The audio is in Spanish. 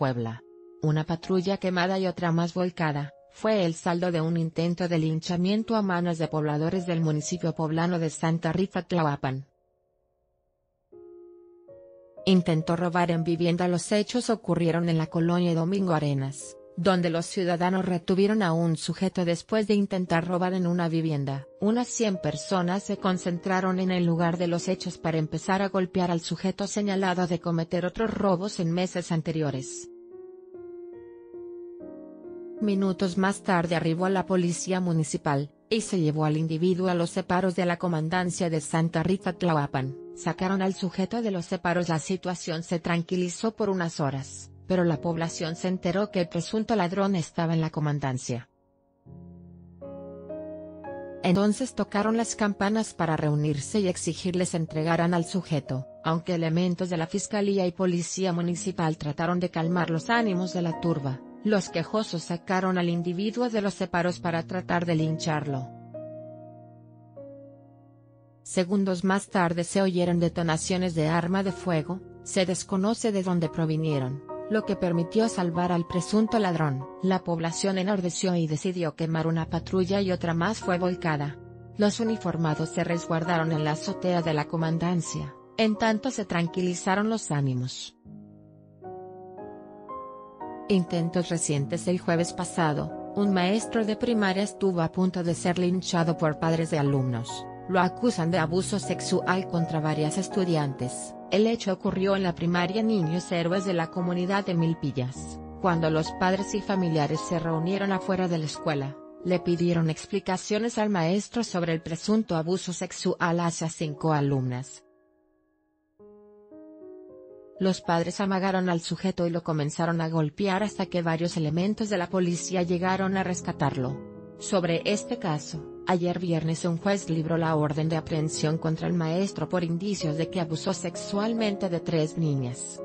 Puebla. Una patrulla quemada y otra más volcada, fue el saldo de un intento de linchamiento a manos de pobladores del municipio poblano de Santa Rita Tlahuapan. Intentó robar en vivienda Los hechos ocurrieron en la colonia Domingo Arenas, donde los ciudadanos retuvieron a un sujeto después de intentar robar en una vivienda. Unas 100 personas se concentraron en el lugar de los hechos para empezar a golpear al sujeto señalado de cometer otros robos en meses anteriores. Minutos más tarde arribó la policía municipal, y se llevó al individuo a los separos de la comandancia de Santa Rita Tlahuapan. Sacaron al sujeto de los separos la situación se tranquilizó por unas horas pero la población se enteró que el presunto ladrón estaba en la comandancia. Entonces tocaron las campanas para reunirse y exigirles entregaran al sujeto, aunque elementos de la Fiscalía y Policía Municipal trataron de calmar los ánimos de la turba, los quejosos sacaron al individuo de los separos para tratar de lincharlo. Segundos más tarde se oyeron detonaciones de arma de fuego, se desconoce de dónde provinieron lo que permitió salvar al presunto ladrón. La población enardeció y decidió quemar una patrulla y otra más fue volcada. Los uniformados se resguardaron en la azotea de la comandancia, en tanto se tranquilizaron los ánimos. Intentos recientes El jueves pasado, un maestro de primaria estuvo a punto de ser linchado por padres de alumnos, lo acusan de abuso sexual contra varias estudiantes. El hecho ocurrió en la primaria Niños Héroes de la comunidad de Milpillas, cuando los padres y familiares se reunieron afuera de la escuela, le pidieron explicaciones al maestro sobre el presunto abuso sexual hacia cinco alumnas. Los padres amagaron al sujeto y lo comenzaron a golpear hasta que varios elementos de la policía llegaron a rescatarlo. Sobre este caso, ayer viernes un juez libró la orden de aprehensión contra el maestro por indicios de que abusó sexualmente de tres niñas.